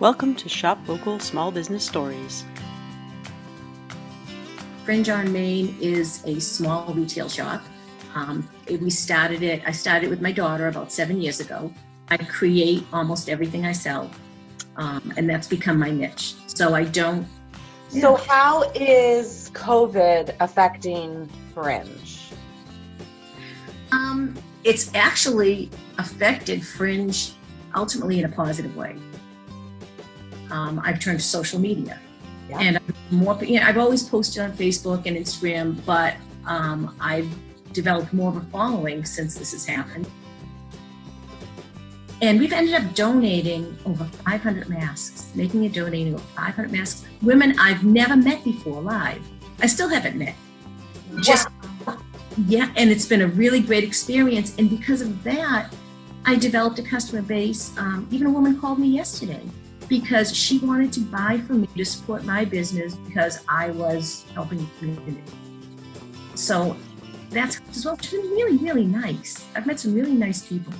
Welcome to Shop Local Small Business Stories. Fringe on Main is a small retail shop. Um, we started it, I started it with my daughter about seven years ago. I create almost everything I sell, um, and that's become my niche. So I don't. So, how is COVID affecting Fringe? Um, it's actually affected Fringe ultimately in a positive way. Um, I've turned to social media, Yeah. and I'm more. You know, I've always posted on Facebook and Instagram, but um, I've developed more of a following since this has happened. And we've ended up donating over 500 masks, making a donating of 500 masks. Women I've never met before live. I still haven't met. Just yeah, and it's been a really great experience. And because of that, I developed a customer base. Um, even a woman called me yesterday because she wanted to buy from me to support my business because I was helping the community. So that's as well. It's been really, really nice. I've met some really nice people.